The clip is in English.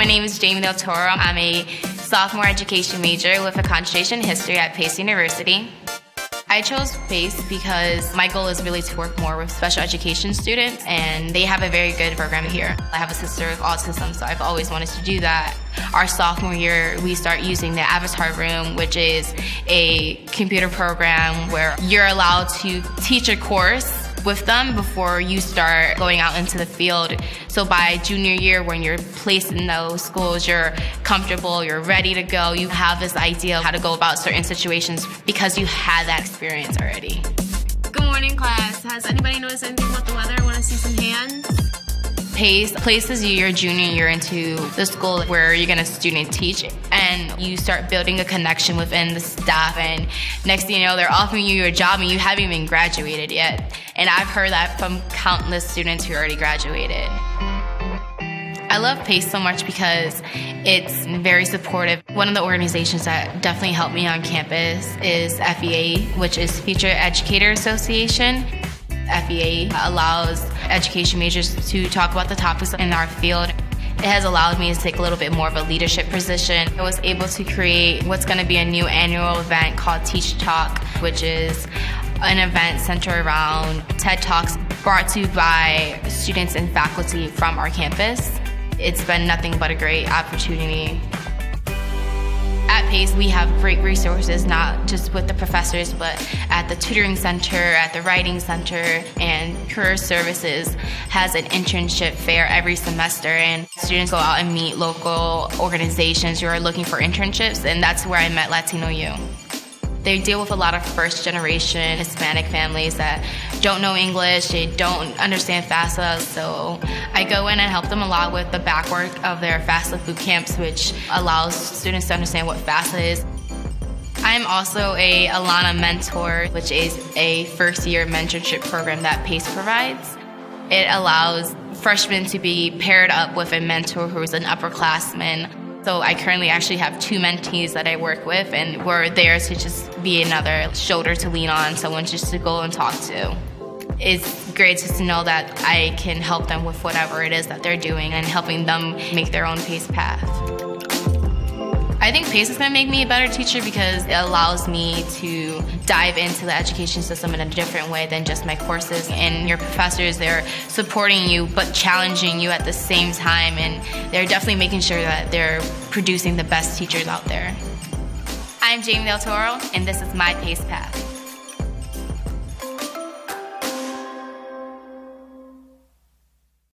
My name is Jamie DelToro. I'm a sophomore education major with a concentration in history at Pace University. I chose PACE because my goal is really to work more with special education students, and they have a very good program here. I have a sister with autism, so I've always wanted to do that. Our sophomore year, we start using the Avatar Room, which is a computer program where you're allowed to teach a course with them before you start going out into the field. So by junior year, when you're placed in those schools, you're comfortable, you're ready to go, you have this idea of how to go about certain situations because you had that experience already. Good morning, class. Has anybody noticed anything about the weather? I want to see some hands. PACE places you your junior year into the school where you're gonna student teach and you start building a connection within the staff and next thing you know they're offering you your job and you haven't even graduated yet. And I've heard that from countless students who already graduated. I love PACE so much because it's very supportive. One of the organizations that definitely helped me on campus is FEA, which is Future Educator Association. FEA allows education majors to talk about the topics in our field. It has allowed me to take a little bit more of a leadership position. I was able to create what's going to be a new annual event called Teach Talk, which is an event centered around TED Talks brought to you by students and faculty from our campus. It's been nothing but a great opportunity at PACE, we have great resources, not just with the professors, but at the tutoring center, at the writing center, and Career Services has an internship fair every semester, and students go out and meet local organizations who are looking for internships, and that's where I met Latino U. They deal with a lot of first generation Hispanic families that don't know English, they don't understand FAFSA, so I go in and help them a lot with the back work of their FAFSA boot camps, which allows students to understand what FAFSA is. I'm also a Alana Mentor, which is a first year mentorship program that PACE provides. It allows freshmen to be paired up with a mentor who is an upperclassman so I currently actually have two mentees that I work with, and we're there to just be another shoulder to lean on, someone just to go and talk to. It's great just to know that I can help them with whatever it is that they're doing and helping them make their own pace path. I think PACE is going to make me a better teacher because it allows me to dive into the education system in a different way than just my courses. And your professors, they're supporting you but challenging you at the same time. And they're definitely making sure that they're producing the best teachers out there. I'm Jamie DelToro, and this is my PACE Path.